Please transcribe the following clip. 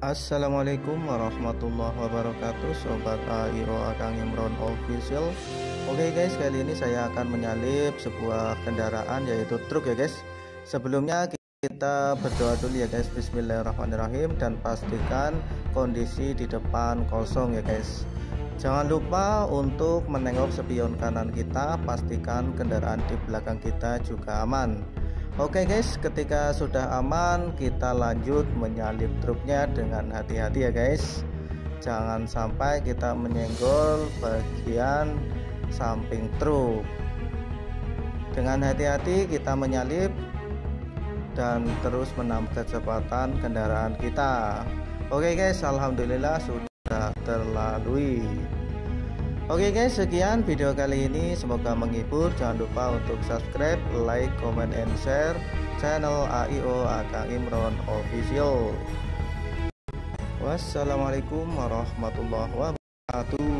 Assalamualaikum warahmatullahi wabarakatuh Sobat AIO Akang Imron Official. Oke guys kali ini saya akan menyalip sebuah kendaraan yaitu truk ya guys. Sebelumnya kita berdoa dulu ya guys. Bismillahirrahmanirrahim. Dan pastikan kondisi di depan kosong ya guys. Jangan lupa untuk menengok spion kanan kita. Pastikan kendaraan di belakang kita juga aman Oke guys, ketika sudah aman, kita lanjut menyalip truknya dengan hati-hati ya guys. Jangan sampai kita menyenggol bagian samping truk. Dengan hati-hati kita menyalip dan terus menambah kecepatan kendaraan kita. Oke guys, alhamdulillah sudah terlalui. Oke guys, sekian video kali ini. Semoga menghibur. Jangan lupa untuk subscribe, like, comment, and share channel AIO Akang Imron Official. Wassalamualaikum warahmatullahi wabarakatuh.